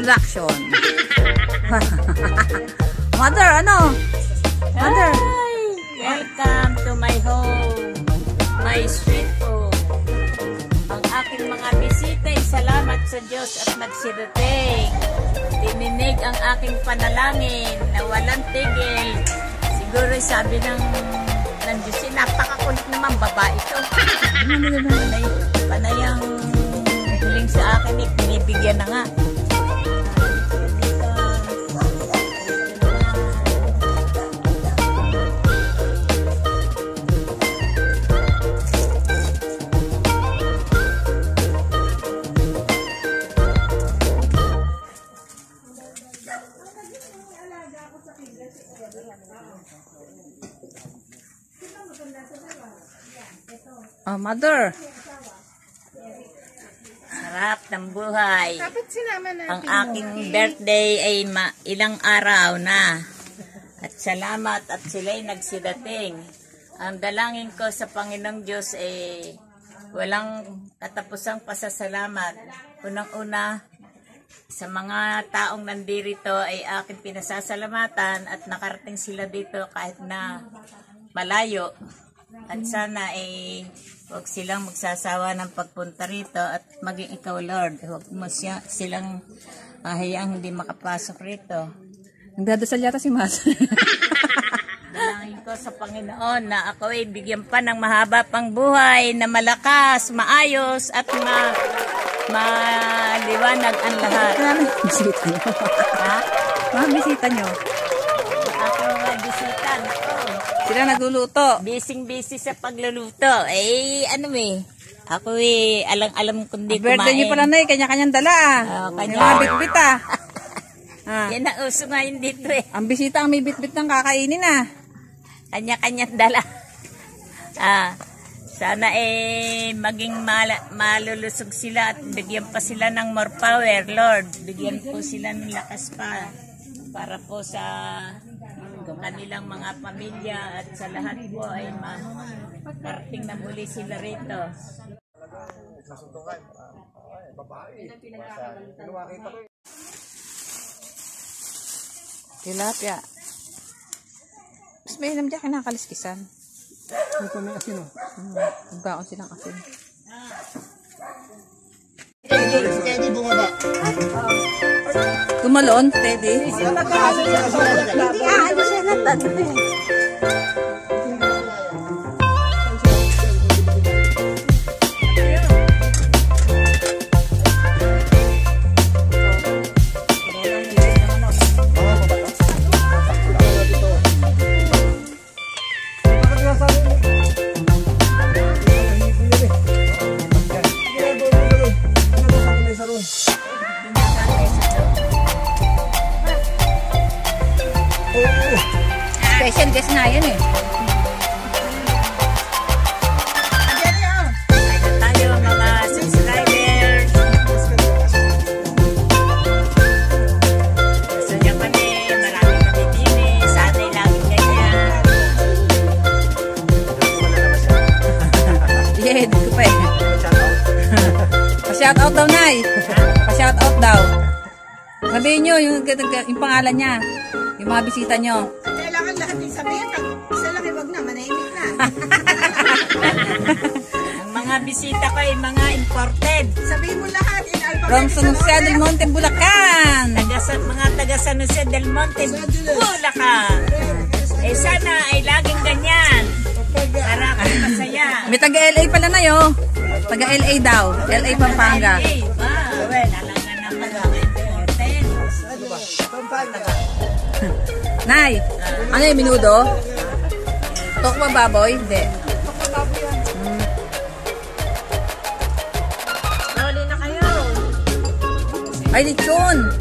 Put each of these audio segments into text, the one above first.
Introduction. Mother, ano? Mother. Hi! Welcome to my home, my sweet home. Ang aking mga bisita ay salamat sa Diyos at nagsidating. Dininig ang aking panalangin na walang tigil. Siguro sabi ng, ng Diyos, napakakulit naman babae ito. panay, panay ang huling sa akin, eh, binibigyan na nga. Oh, mother. Sarap ng buhay. Dapat sinama natin. Ang aking birthday ay ma- ilang araw na. At salamat at sila'y nagsidating. Ang dalangin ko sa Panginoong Diyos ay walang katapusang pasasalamat. Unang-una, sa mga taong nandirito ay aking pinasasalamatan at nakarating sila dito kahit na malayo. At sana ay huwag silang magsasawa ng pagpunta rito at maging ikaw Lord. Huwag mo siya, silang uh, hindi makapasok rito. Nagdadasal yata si Mother. Dalangin ko sa Panginoon na ako ay bigyan pa ng mahaba pang buhay na malakas, maayos at ma maliwanag ang lahat. Marami bisita nyo. Ha? Mga bisita nyo. Aking mga bisita. Nako. Sila nagluluto. Bising-busy sa pagluluto. Eh, ano eh. Ako eh, alang-alam kundi kumain. Birthday nyo pala na eh. Kanya-kanyang dala ah. May kanya. mga bitbit ah. ah. Yan ang uso ngayon dito eh. Ang bisita ang may bitbit ng kakainin ah. Kanya-kanyang dala. Ah, sana eh maging mala, malulusog sila at bigyan pa sila ng more power, Lord. Bigyan po sila ng lakas pa para po sa kanilang mga pamilya at sa lahat po ay makarating na muli sila rito. Tilapia. Mas may ilam dyan kinakaliskisan. Ito may asin oh. Hmm. Magbaon silang asin. Steady bumaba. Tumalon, Teddy. Ah, ano Sabihin nyo yung, yung pangalan niya. Yung mga bisita nyo. Kailangan lahat yung sabihin. Pag isa lang, eh, wag na, manahimik na. Ang mga bisita ko ay mga imported. Sabihin mo lahat in From alphabetical San Jose del. Monte, Bulacan. Taga, sa- mga taga San Jose del Monte, Bulacan. Eh sana ay laging ganyan. Para kami masaya. May taga-LA pala na yo. Taga-LA daw. LA Pampanga. Hey, Nay, ano yung minudo? Tokwa baboy? Hindi. Loli na kayo. Ay, lechon.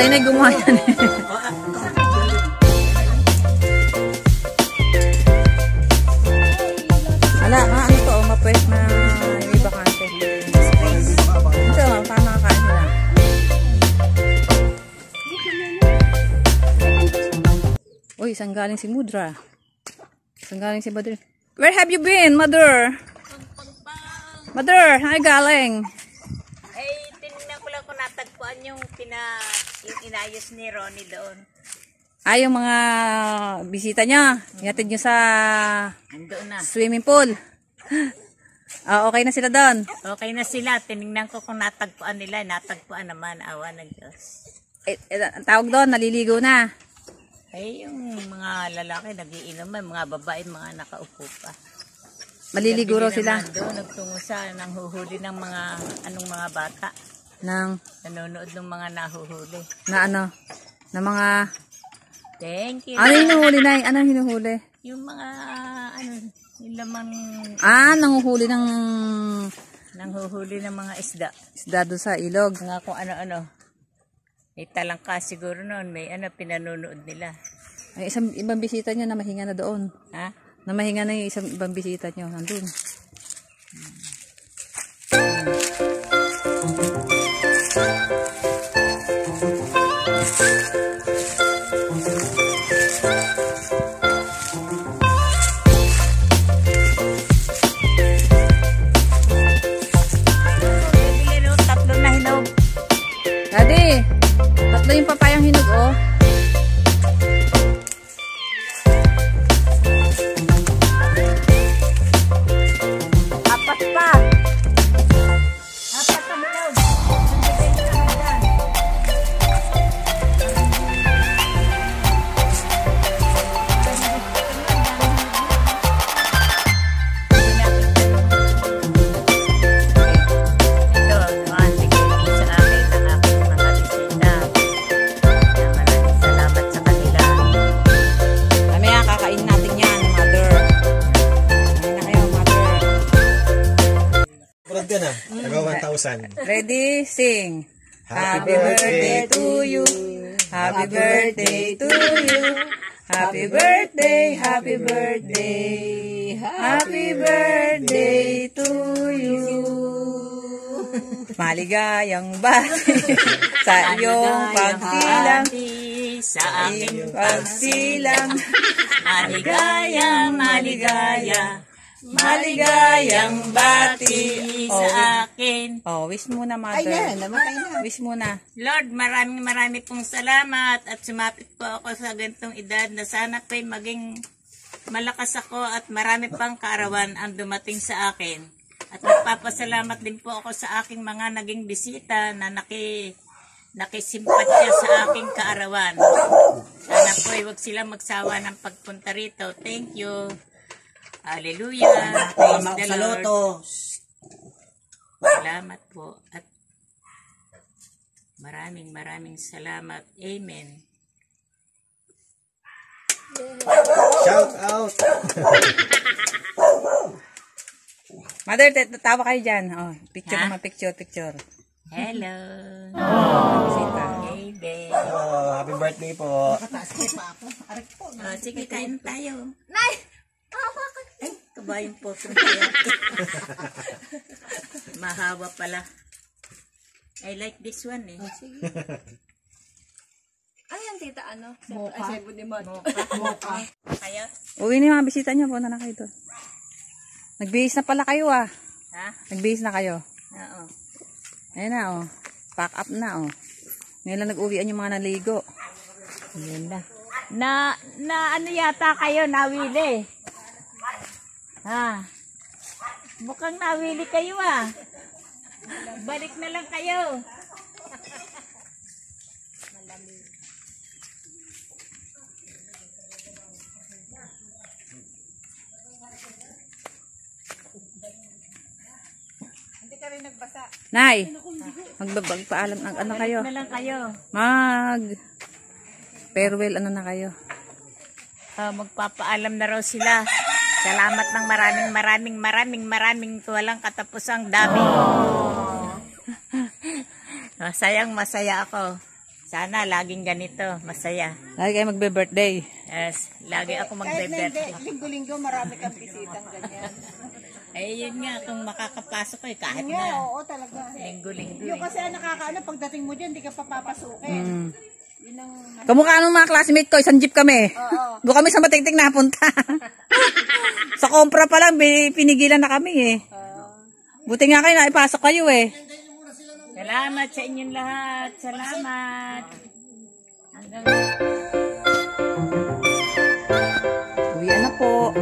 Tatay na gumawa yan. Ala, ah, ano to? Oh, mapwes na yung iba kante. Ito, paano nakakain nila? Uy, saan galing si Mudra? Saan galing si Mother? Where have you been, Mother? Mother, ka galing? Ay, tinignan ko lang kung natagpuan yung, pina, yung inayos ni Ronnie doon. Ah, yung mga bisita niya. Ihatid niyo sa Nandoon na. swimming pool. Ah, okay na sila doon. Okay na sila. Tinignan ko kung natagpuan nila. Natagpuan naman. Awa ng Diyos. Eh, eh, ang tawag doon, naliligo na. Ay, yung mga lalaki nagiinom, mga babae, mga nakaupo pa. Maliligo raw Gabi sila. naman Doon, nagtungo sa nang huhuli ng mga, anong mga bata. Ng, Nanonood ng mga nahuhuli. na ano, na mga, Thank you. ano hinuhuli na Ano hinuhuli? Yung mga, ano, yung lamang Ah, nanguhuli ng nanghuhuli ng mga isda. isda doon sa ilog. Mga kung ano-ano. May talangka siguro noon. May ano, pinanonood nila. Ay, isang ibang bisita niyo na mahinga na doon. Ha? Na mahinga na yung isang ibang bisita niyo nandun. Música 1,000. Ready? Sing. Happy birthday to you. Happy birthday to you. Happy birthday, happy birthday. Happy birthday to you. Maligayang bati sa iyong pagsilang. sa aking Pagsilang. Maligaya, maligaya, Maligayang bati. sa akin. Oh, wish muna, Ay na, mother. namatay na. Wish muna. Lord, maraming maraming pong salamat at sumapit po ako sa gantong edad na sana po'y maging malakas ako at marami pang kaarawan ang dumating sa akin. At nagpapasalamat din po ako sa aking mga naging bisita na naki nakisimpatya sa aking kaarawan. Sana po'y wag sila magsawa ng pagpunta rito. Thank you. Hallelujah. Praise the Sa Lord. loto. Salamat po at maraming maraming salamat. Amen. Shout out. Mother, t- tawa kayo dyan. Oh, picture Ha? naman, picture, picture. Hello. Bisita. Amen. Oh, happy birthday po. Oh, sige, kain tayo. Nay! Ay, kabayong po. kaya. Mahawa pala. I like this one eh. Ayan, tita, ano? Mocha. Ay, sabi ni Mod. Kayo? Uwi na yung mga bisita niyo. Punta na kayo doon. Nagbihis na pala kayo ah. Ha? Nagbihis na kayo. Oo. Ayan na oh. Pack up na oh. Ngayon lang nag-uwian yung mga naligo. Yun na. Na, na ano yata kayo, nawili. Ha? Mukhang nawili kayo ah. Balik na lang kayo. Nay, magbabagpaalam ng ano kayo. Na lang kayo. Mag farewell ano na kayo. Ah, magpapaalam na raw sila. Salamat ng maraming maraming maraming maraming walang katapusang dami. Masayang masaya ako Sana laging ganito, masaya. Lagi kayo magbe-birthday. Yes, lagi ako Kahit magbe-birthday. linggo-linggo marami kang bisitang ganyan. Eh, yun nga, kung makakapasok eh, kahit Nga, na oo talaga. linggo-linggo Yung eh. kasi nakakaano, pagdating mo dyan, hindi ka papapasukin. Mm. Yun ang... Kamukha nung mga classmate ko, isang jeep kami. Oo. Doon kami sa matingting napunta. sa kompra pa lang, pinigilan na kami eh. Oo. Buti nga kayo, naipasok kayo eh. Salamat sa inyong lahat. Salamat. Hanggang... Uwi na po.